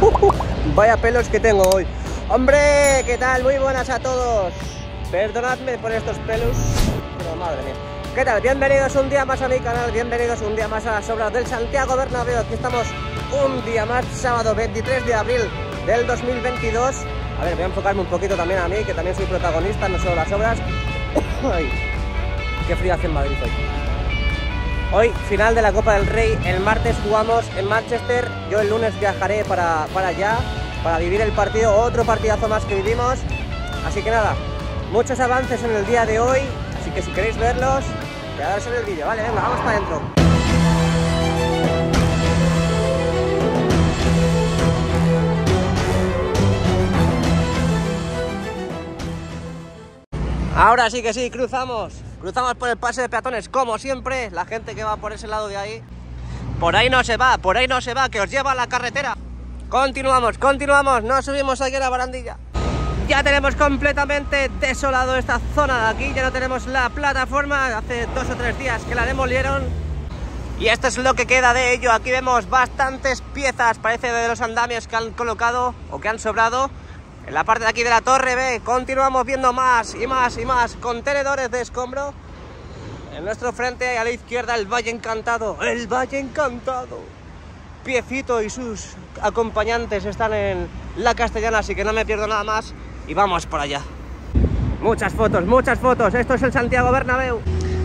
Vaya pelos que tengo hoy. Hombre, ¿qué tal? Muy buenas a todos. Perdonadme por estos pelos, pero madre mía. ¿Qué tal? Bienvenidos un día más a mi canal, bienvenidos un día más a las obras del Santiago Bernabéu. Aquí estamos un día más, sábado 23 de abril del 2022. A ver, voy a enfocarme un poquito también a mí, que también soy protagonista, no solo las obras. Ay, qué frío hace en Madrid hoy. Hoy, final de la Copa del Rey. El martes jugamos en Manchester. Yo el lunes viajaré para, para allá, para vivir el partido. Otro partidazo más que vivimos. Así que nada, muchos avances en el día de hoy. Así que si queréis verlos, quedaros en el vídeo. Vale, venga, vamos para adentro. Ahora sí que sí, cruzamos. Cruzamos por el pase de peatones, como siempre. La gente que va por ese lado de ahí. Por ahí no se va, por ahí no se va, que os lleva a la carretera. Continuamos, continuamos. No subimos aquí a la barandilla. Ya tenemos completamente desolado esta zona de aquí. Ya no tenemos la plataforma. Hace dos o tres días que la demolieron. Y esto es lo que queda de ello. Aquí vemos bastantes piezas, parece de los andamios que han colocado o que han sobrado. En la parte de aquí de la torre B continuamos viendo más y más y más contenedores de escombro. En nuestro frente a la izquierda el Valle Encantado. El Valle Encantado. Piecito y sus acompañantes están en la castellana, así que no me pierdo nada más. Y vamos por allá. Muchas fotos, muchas fotos. Esto es el Santiago Bernabéu.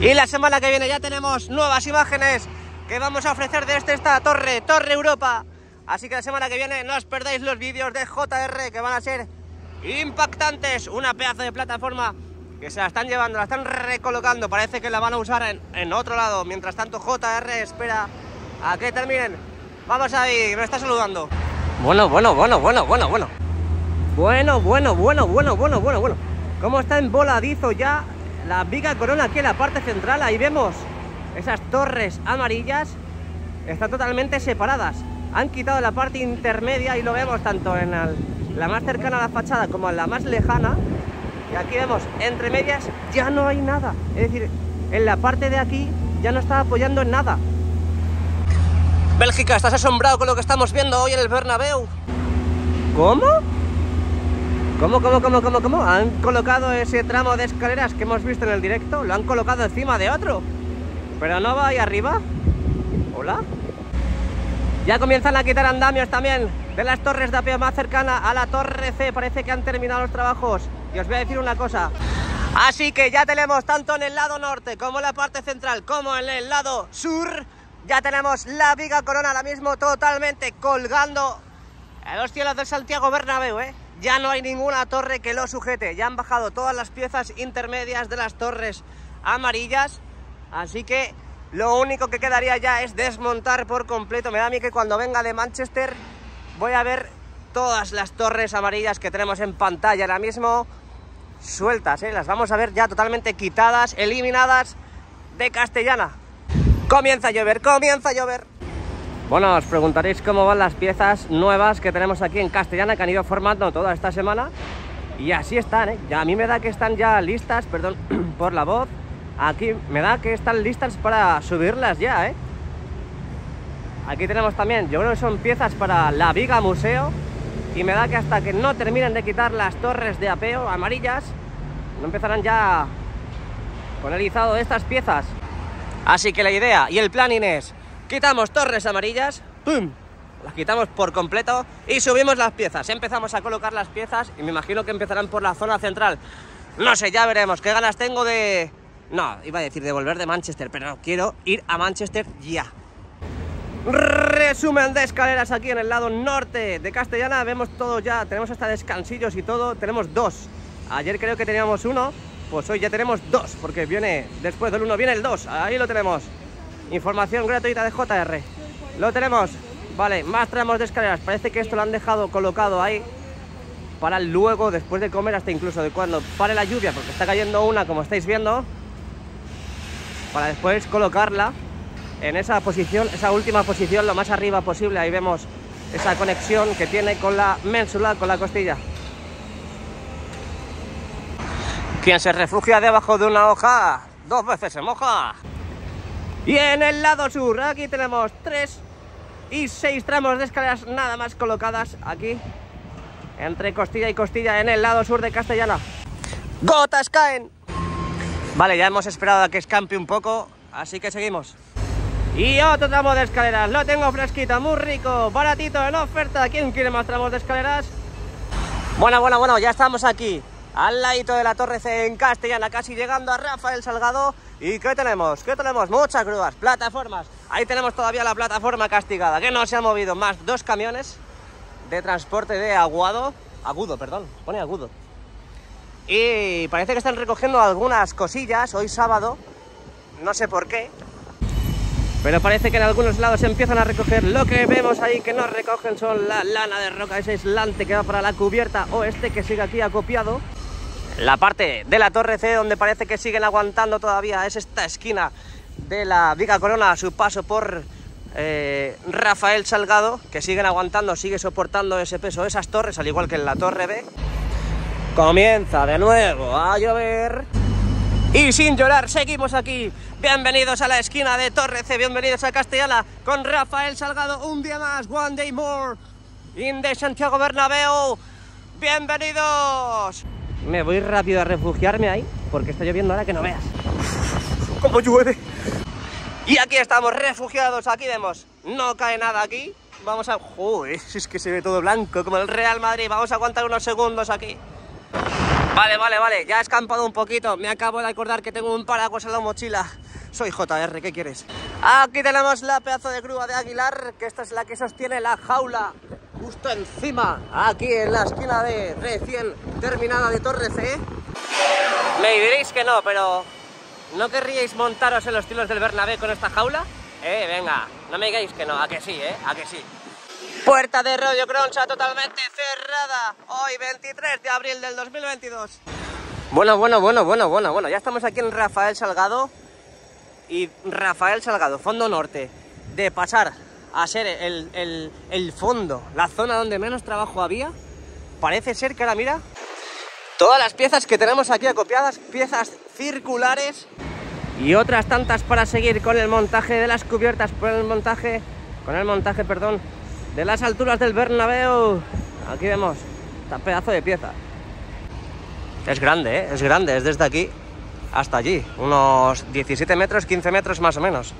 Y la semana que viene ya tenemos nuevas imágenes que vamos a ofrecer desde esta torre, Torre Europa. Así que la semana que viene no os perdáis los vídeos de JR que van a ser impactantes. Una pedazo de plataforma que se la están llevando, la están recolocando. Parece que la van a usar en, otro lado. Mientras tanto JR espera a que terminen. Vamos ahí, me está saludando. Bueno, bueno, bueno, bueno, bueno, bueno. Bueno, bueno, bueno, bueno, bueno, bueno, bueno. ¿Cómo está emboladizo ya la viga corona aquí en la parte central? Ahí vemos esas torres amarillas. Están totalmente separadas han quitado la parte intermedia y lo vemos tanto en la más cercana a la fachada como en la más lejana. Y aquí vemos, entre medias ya no hay nada. Es decir, en la parte de aquí ya no está apoyando en nada. Bélgica, ¿estás asombrado con lo que estamos viendo hoy en el Bernabéu? ¿Cómo? ¿Cómo, cómo, cómo, cómo, cómo? Han colocado ese tramo de escaleras que hemos visto en el directo, lo han colocado encima de otro. Pero no va ahí arriba. ¿Hola? Ya comienzan a quitar andamios también de las torres de apeo más cercana a la torre C. Parece que han terminado los trabajos. Y os voy a decir una cosa. Así que ya tenemos tanto en el lado norte como en la parte central como en el lado sur. Ya tenemos la viga corona ahora mismo totalmente colgando en los cielos del Santiago Bernabéu, ¿eh? Ya no hay ninguna torre que lo sujete. Ya han bajado todas las piezas intermedias de las torres amarillas. Así que lo único que quedaría ya es desmontar por completo. Me da a mí que cuando venga de Manchester voy a ver todas las torres amarillas que tenemos en pantalla ahora mismo sueltas, ¿eh? Las vamos a ver ya totalmente quitadas, eliminadas de castellana. Comienza a llover, comienza a llover. Bueno, os preguntaréis cómo van las piezas nuevas que tenemos aquí en castellana que han ido formando toda esta semana. Y así están, ¿eh? Ya a mí me da que están ya listas, perdón por la voz, Aquí me da que están listas para subirlas ya, ¿eh? Aquí tenemos también, yo creo que son piezas para la viga museo y me da que hasta que no terminen de quitar las torres de apeo amarillas, no empezarán ya con el izado de estas piezas. Así que la idea y el planning es, quitamos torres amarillas, ¡pum! Las quitamos por completo y subimos las piezas. Empezamos a colocar las piezas y me imagino que empezarán por la zona central. No sé, ya veremos qué ganas tengo de, no, iba a decir de volver de Manchester, pero no, quiero ir a Manchester ya. Resumen de escaleras aquí en el lado norte de Castellana. Vemos todo ya, tenemos hasta descansillos y todo. Tenemos dos. Ayer creo que teníamos uno, pues hoy ya tenemos dos, porque viene después del uno, viene el dos. Ahí lo tenemos. Información gratuita de JR. Lo tenemos. Vale, más tramos de escaleras. Parece que esto lo han dejado colocado ahí para luego, después de comer, hasta incluso de cuando pare la lluvia, porque está cayendo una, como estáis viendo para después colocarla en esa posición, esa última posición, lo más arriba posible. Ahí vemos esa conexión que tiene con la ménsula, con la costilla. Quien se refugia debajo de una hoja, dos veces se moja. Y en el lado sur, aquí tenemos tres y seis tramos de escaleras nada más colocadas aquí entre costilla y costilla en el lado sur de Castellana. ¡Gotas caen! Vale, ya hemos esperado a que escampe un poco, así que seguimos. Y otro tramo de escaleras, lo tengo fresquito, muy rico, baratito en oferta. ¿Quién quiere más tramos de escaleras? Bueno, bueno, bueno, ya estamos aquí, al ladito de la Torre C en Castellana, casi llegando a Rafael Salgado. ¿Y qué tenemos? ¿Qué tenemos? Muchas grúas, plataformas. Ahí tenemos todavía la plataforma castigada, que no se ha movido más dos camiones de transporte de aguado, agudo, perdón, pone agudo. Y parece que están recogiendo algunas cosillas hoy sábado, no sé por qué, pero parece que en algunos lados empiezan a recoger lo que vemos ahí que no recogen son la lana de roca, ese aislante que va para la cubierta oeste que sigue aquí acopiado. La parte de la torre C donde parece que siguen aguantando todavía es esta esquina de la Viga Corona su paso por eh, Rafael Salgado, que siguen aguantando, sigue soportando ese peso, esas torres, al igual que en la torre B. Comienza de nuevo a llover. Y sin llorar, seguimos aquí. Bienvenidos a la esquina de Torre C, bienvenidos a Castellana con Rafael Salgado. Un día más, one day more, in the Santiago Bernabéu. Bienvenidos. Me voy rápido a refugiarme ahí, porque está lloviendo ahora que no veas. ¡Cómo llueve! Y aquí estamos refugiados, aquí vemos, no cae nada aquí. Vamos a... Joder, es que se ve todo blanco, como el Real Madrid. Vamos a aguantar unos segundos aquí. Vale, vale, vale, ya he escampado un poquito. Me acabo de acordar que tengo un paraguas en la mochila. Soy JR, ¿qué quieres? Aquí tenemos la pedazo de grúa de Aguilar, que esta es la que sostiene la jaula justo encima, aquí en la esquina de recién terminada de Torre C. Me diréis que no, pero ¿No querríais montaros en los estilos del Bernabé con esta jaula? Eh, venga, no me digáis que no, a que sí, eh, a que sí. Puerta de Radio Croncha totalmente cerrada, hoy 23 de abril del 2022. Bueno, bueno, bueno, bueno, bueno, bueno, ya estamos aquí en Rafael Salgado y Rafael Salgado, fondo norte, de pasar a ser el, el, el fondo, la zona donde menos trabajo había, parece ser que ahora mira, todas las piezas que tenemos aquí acopiadas, piezas circulares y otras tantas para seguir con el montaje de las cubiertas, por el montaje, con el montaje, perdón, de las alturas del Bernabéu. Aquí vemos esta pedazo de pieza. Es grande, ¿eh? es grande, es desde aquí hasta allí, unos 17 metros, 15 metros más o menos.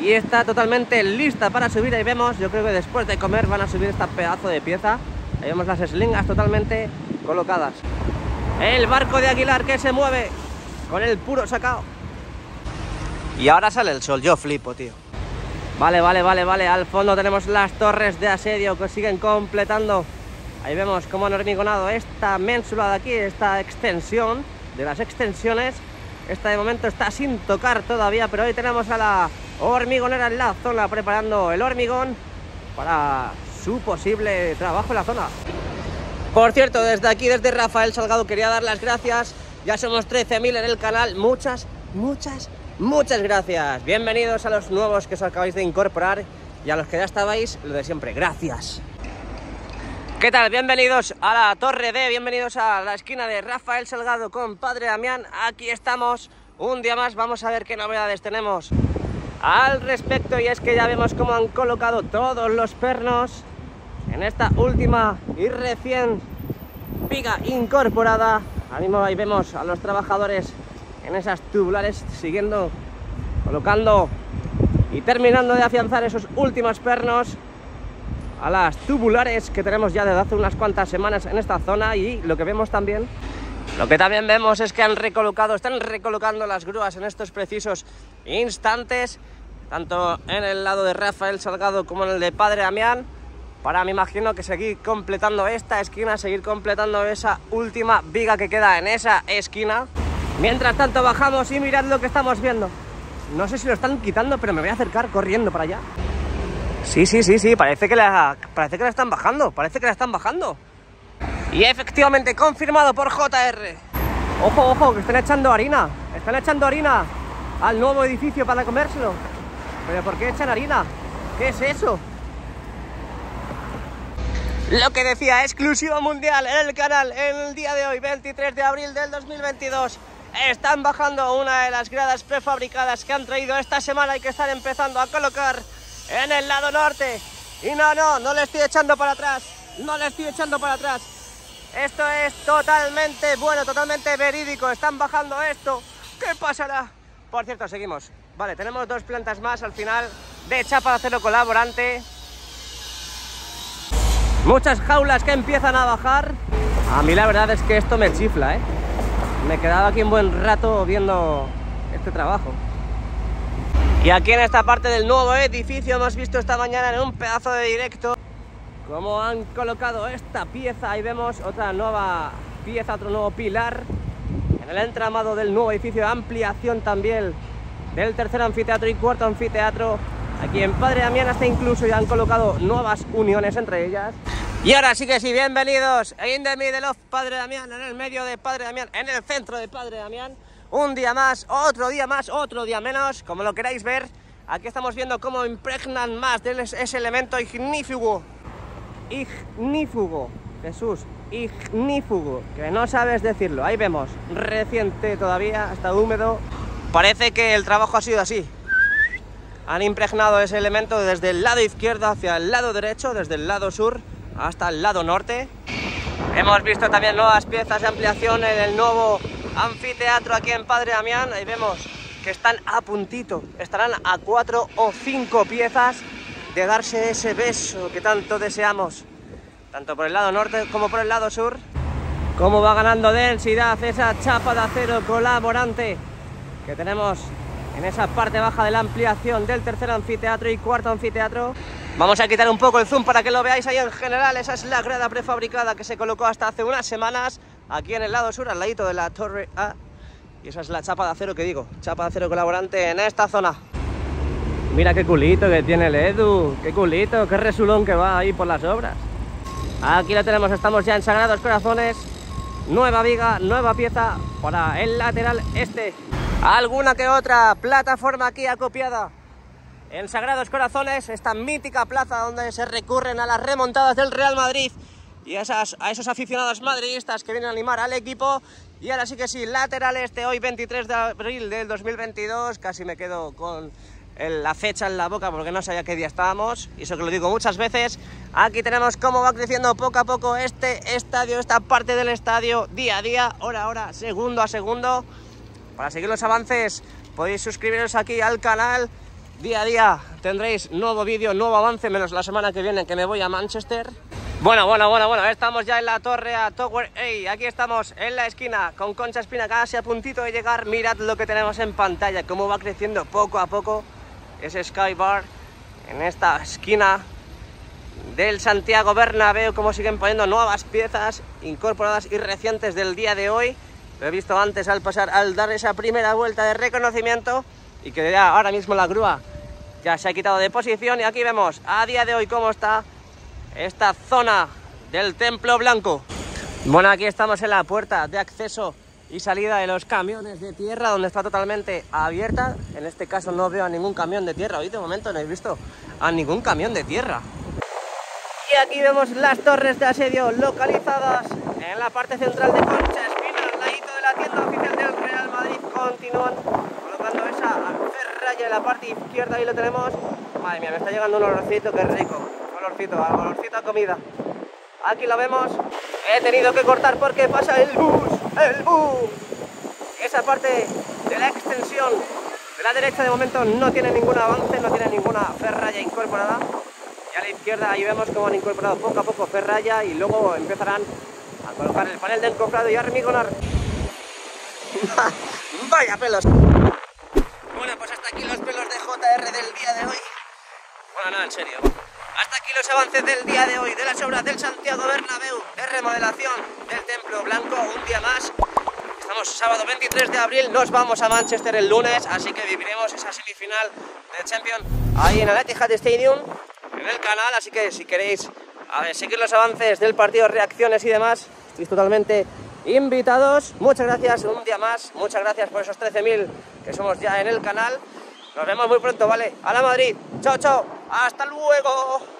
Y está totalmente lista para subir, ahí vemos, yo creo que después de comer van a subir esta pedazo de pieza. Ahí vemos las slingas totalmente colocadas. El barco de Aguilar que se mueve con el puro sacado. Y ahora sale el sol, yo flipo, tío. Vale, vale, vale, vale. Al fondo tenemos las torres de asedio que siguen completando. Ahí vemos cómo han hormigonado esta ménsula de aquí, esta extensión de las extensiones. Esta de momento está sin tocar todavía, pero hoy tenemos a la hormigonera en la zona preparando el hormigón para su posible trabajo en la zona. Por cierto, desde aquí, desde Rafael Salgado, quería dar las gracias. Ya somos 13.000 en el canal. Muchas, muchas, muchas gracias. Bienvenidos a los nuevos que os acabáis de incorporar y a los que ya estabais, lo de siempre. Gracias. ¿Qué tal? Bienvenidos a la Torre D, bienvenidos a la esquina de Rafael Salgado con Padre Damián. Aquí estamos, un día más, vamos a ver qué novedades tenemos al respecto. Y es que ya vemos cómo han colocado todos los pernos en esta última y recién viga incorporada. Ahí vemos a los trabajadores en esas tubulares siguiendo, colocando y terminando de afianzar esos últimos pernos a las tubulares que tenemos ya desde hace unas cuantas semanas en esta zona y lo que vemos también lo que también vemos es que han recolocado, están recolocando las grúas en estos precisos instantes, tanto en el lado de Rafael Salgado como en el de Padre Damián para me imagino que seguir completando esta esquina, seguir completando esa última viga que queda en esa esquina. Mientras tanto bajamos y mirad lo que estamos viendo. No sé si lo están quitando, pero me voy a acercar corriendo para allá. Sí, sí, sí, sí, parece que la, parece que la están bajando, parece que la están bajando. Y efectivamente confirmado por JR. Ojo, ojo, que están echando harina. Están echando harina al nuevo edificio para comérselo. ¿Pero por qué echan harina? ¿Qué es eso? Lo que decía, exclusivo mundial en el canal el día de hoy, 23 de abril del 2022. Están bajando una de las gradas prefabricadas que han traído esta semana y que están empezando a colocar en el lado norte. Y no, no, no le estoy echando para atrás. No le estoy echando para atrás. Esto es totalmente bueno, totalmente verídico. Están bajando esto. ¿Qué pasará? Por cierto, seguimos. Vale, tenemos dos plantas más al final de chapa de acero colaborante. Muchas jaulas que empiezan a bajar. A mí la verdad es que esto me chifla, ¿eh? Me he quedado aquí un buen rato viendo este trabajo. Y aquí en esta parte del nuevo edificio hemos visto esta mañana en un pedazo de directo cómo han colocado esta pieza. Ahí vemos otra nueva pieza, otro nuevo pilar en el entramado del nuevo edificio, ampliación también del tercer anfiteatro y cuarto anfiteatro. Aquí en Padre Damián hasta incluso ya han colocado nuevas uniones entre ellas. Y ahora sí que sí, bienvenidos in the middle of Padre Damián, en el medio de Padre Damián, en el centro de Padre Damián. Un día más, otro día más, otro día menos, como lo queráis ver. Aquí estamos viendo cómo impregnan más de ese elemento ignífugo. Ignífugo, Jesús, ignífugo, que no sabes decirlo. Ahí vemos, reciente todavía, está húmedo. Parece que el trabajo ha sido así. Han impregnado ese elemento desde el lado izquierdo hacia el lado derecho, desde el lado sur hasta el lado norte. Hemos visto también nuevas piezas de ampliación en el nuevo anfiteatro aquí en Padre Damián. Ahí vemos que están a puntito, estarán a cuatro o cinco piezas de darse ese beso que tanto deseamos, tanto por el lado norte como por el lado sur. Cómo va ganando densidad esa chapa de acero colaborante que tenemos en esa parte baja de la ampliación del tercer anfiteatro y cuarto anfiteatro. Vamos a quitar un poco el zoom para que lo veáis ahí en general. Esa es la grada prefabricada que se colocó hasta hace unas semanas aquí en el lado sur, al ladito de la torre A. Y esa es la chapa de acero que digo, chapa de acero colaborante en esta zona. Mira qué culito que tiene el Edu, qué culito, qué resulón que va ahí por las obras. Aquí lo tenemos, estamos ya en Sagrados Corazones. Nueva viga, nueva pieza para el lateral este. Alguna que otra plataforma aquí acopiada en Sagrados Corazones, esta mítica plaza donde se recurren a las remontadas del Real Madrid y a, esas, a esos aficionados madridistas que vienen a animar al equipo. Y ahora sí que sí, lateral este hoy 23 de abril del 2022, casi me quedo con la fecha en la boca porque no sabía qué día estábamos, y eso que lo digo muchas veces. Aquí tenemos cómo va creciendo poco a poco este estadio, esta parte del estadio, día a día, hora a hora, segundo a segundo. Para seguir los avances podéis suscribiros aquí al canal Día a día tendréis nuevo vídeo, nuevo avance, menos la semana que viene que me voy a Manchester. Bueno, bueno, bueno, bueno, estamos ya en la torre a Tower A. Aquí estamos en la esquina con Concha Espina casi a puntito de llegar. Mirad lo que tenemos en pantalla, cómo va creciendo poco a poco ese Skybar en esta esquina del Santiago Bernabéu, cómo siguen poniendo nuevas piezas incorporadas y recientes del día de hoy. Lo he visto antes al pasar, al dar esa primera vuelta de reconocimiento y que ya ahora mismo la grúa ya se ha quitado de posición y aquí vemos a día de hoy cómo está esta zona del Templo Blanco. Bueno, aquí estamos en la puerta de acceso y salida de los camiones de tierra donde está totalmente abierta. En este caso no veo a ningún camión de tierra. Hoy de momento no he visto a ningún camión de tierra. Y aquí vemos las torres de asedio localizadas en la parte central de Concha Espina, al ladito de la tienda oficial del Real Madrid. Continúan en la parte izquierda, ahí lo tenemos. Madre mía, me está llegando un olorcito, que rico. Olorcito, olorcito a comida. Aquí lo vemos. He tenido que cortar porque pasa el bus, el bus. Esa parte de la extensión de la derecha de momento no tiene ningún avance, no tiene ninguna ferralla incorporada. Y a la izquierda ahí vemos cómo han incorporado poco a poco ferralla y luego empezarán a colocar el panel del cofrado y a remigonar. Vaya pelos. Bueno, pues hasta aquí los pelos de JR del día de hoy. Bueno, no, en serio. Hasta aquí los avances del día de hoy de las obras del Santiago Bernabéu de remodelación del Templo Blanco. Un día más. Estamos sábado 23 de abril, nos vamos a Manchester el lunes, así que viviremos esa semifinal de Champions ahí en el Etihad Stadium, en el canal, así que si queréis seguir los avances del partido, reacciones y demás, estáis totalmente invitados. Muchas gracias un día más, muchas gracias por esos 13.000 que somos ya en el canal. Nos vemos muy pronto, ¿vale? A la Madrid. Chao, chao. Hasta luego.